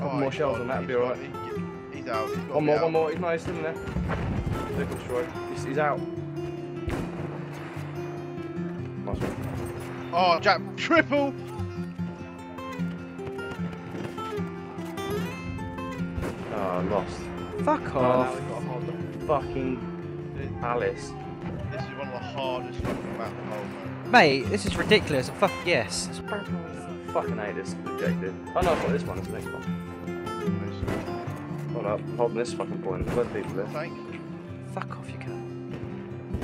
couple Oh, more he's shells on that, he's be alright. He's out. He's One more, out. one more. He's nice, isn't there? Vehicle destroyed. He's, he's out. Nice one. Oh, Jack, triple. Oh, lost. Fuck Oh, off. we've got to hold the fucking palace. This is one of the hardest fucking maps to hold, man. Mate, this is ridiculous. Fuck yes. Fucking hate this objective. Oh no, I've got this one. It's the next one. Hold up. I'm holding this fucking point. There's loads of people there. Thank you. Fuck off, you can.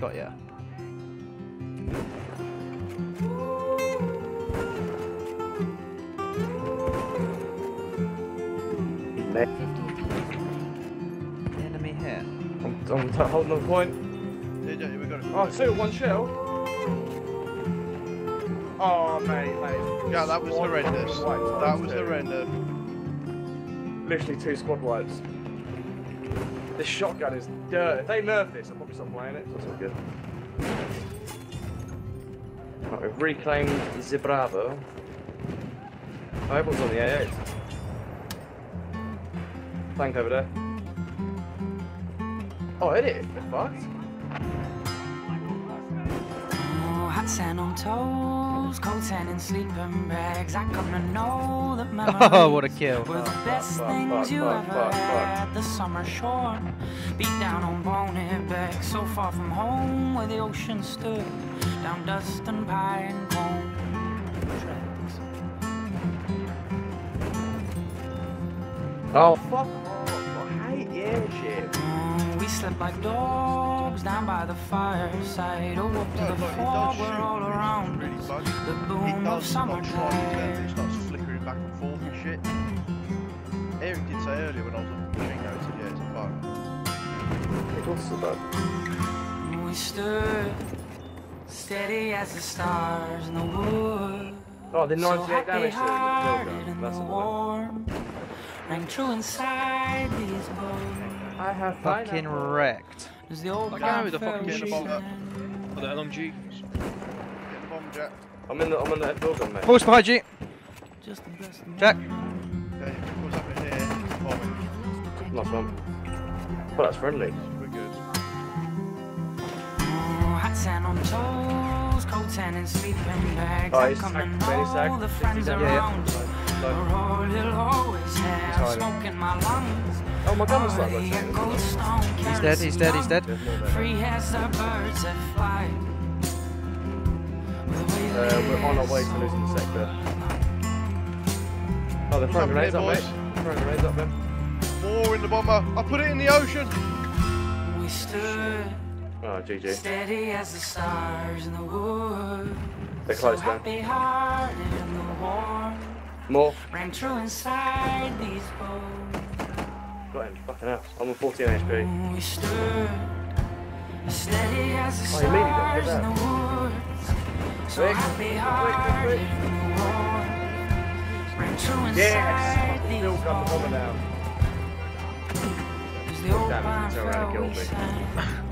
Got ya. Enemy here. I'm, I'm holding the point. Yeah, yeah, we got it. Oh, two, one shell. Oh, mate, mate. Yeah, that was Squad horrendous. That was two. horrendous. Literally two squad wipes. This shotgun is dirt. If they nerf this, I'll probably stop playing it. That's not good. Right, we've reclaimed the Bravo. Oh, everyone's on the A8. Tank over there. Oh, edit. They're fucked. Hot sand on toes, cold sand in sleeping bags. I come to know that memories Oh, what a kill. were the best fuck, things fuck, you fuck, ever fuck, fuck. had. The summer shore, beat down on bony back, so far from home where the ocean stood, down dust and pine cone tracks. Oh, fuck off. I hate the airship. Oh, we slept like dogs down by the fireside. Oh, up to No, the look, it we're all around really us. The boom of does not try summertime. it starts flickering back and forth and shit. Eric did say earlier when I was on the machine gun, he said, yeah, it's a bug. It was so bad. We stood steady as the stars in the wood. Oh, the 98 damage to the happy-hearted gun. That's the annoying. warm. Rang true inside these bones. I have Fucking wrecked. As the old Like, how man the fuck fell get the bomb up? Oh, the LMG. Get the bomb, Jack. I'm in the I'm in the F gun, mate. Horse behind you. Just the Jack. Okay, what's up in here? Bombing. Nice one. Well, that's friendly. We're good. Oh, hot sand on toes, cold sand in sleeping bags. Oh, I he's come to sacked, Benny know sacked. the friends Yeah, yeah. Around you. are all he'll always have. hiding. Smoke in my lungs. Oh, my god, was like Already that. a gold stone He's dead, he's dead, he's dead. Free as the birds that fly. Uh, we're on our way to losing the sector. Oh, they're throwing What's grenades up up, here, mate. Throwing grenades up there. More in the bomber. I put it in the ocean. We stood Oh, GG. steady as the stars in the wood. They're close, so man. More. Ran true inside these bones. Got him. Fucking hell. I'm on 14 HP. We stood steady as the Oh, you mean got hit the woods. So Quick, quick, quick. in the warm. Ran true inside Yes! these Still got the bomber down. As the old Damn it, it's alright, killed me.